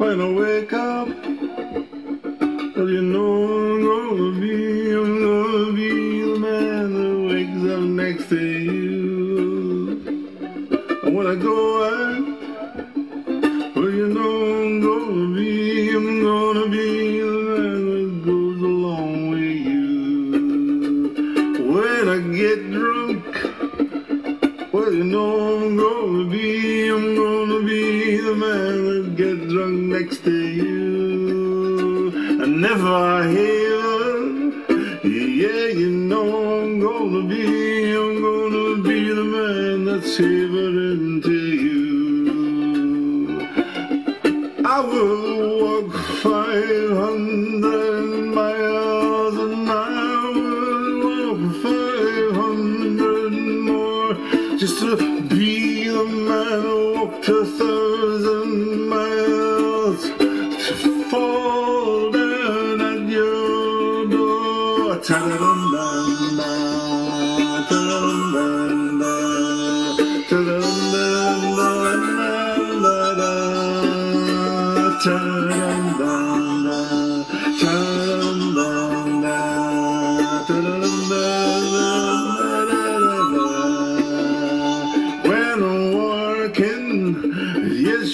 when I wake up, well, you know I'm gonna be, I'm gonna be the man that wakes up next to you. And when I go out, well, you know I'm gonna be, I'm gonna be the man that goes along with you. When I get drunk, you know I'm gonna be, I'm gonna be the man that gets drunk next to you. And if I hear, yeah, you know I'm gonna be, I'm gonna be the man that's shivering to you. I will just to be the man who walked a thousand miles to fall down at your door. Ta-da-dum-dum-dum, ta-da-dum-dum-dum, ta-da-dum-dum-dum-dum-dum, ta-da-dum-dum-dum,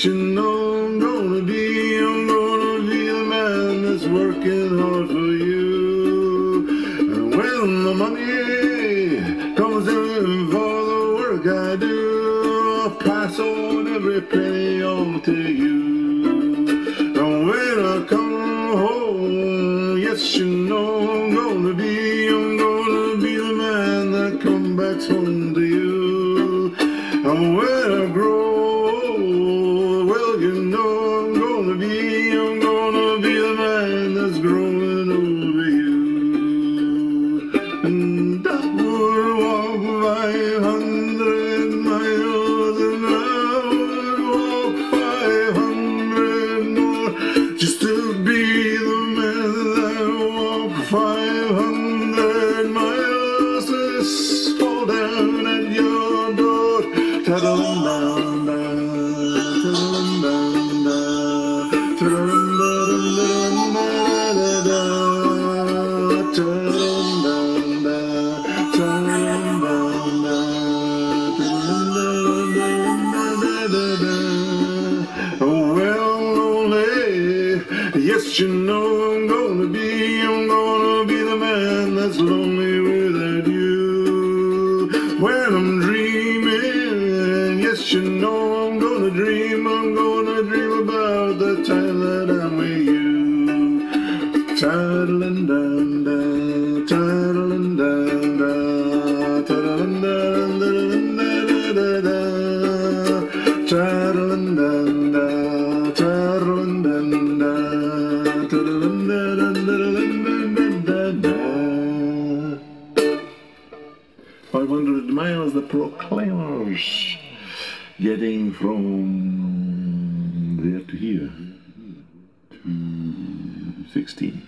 you know I'm gonna be, I'm gonna be the man that's working hard for you. And when the money comes in for the work I do, I'll pass on every penny on to you. Walk 500 miles to fall down at your door. Ta-da-dum-dum-dum, ta-da-dum-dum-dum, ta-da-dum-dum-dum-da-da-da, ta-da-dum-dum-dum, ta-da-dum-dum-dum, ta-da-dum-dum-dum-da-da-da. Well, lonely, yes, you know I'm gonna be, Man that's lonely without you. When I'm dreaming, yes, you know I'm gonna dream, I'm gonna dream about the time that I'm with you. Tiddling dun dun, 500 miles the Proclaimers getting from there to here to 16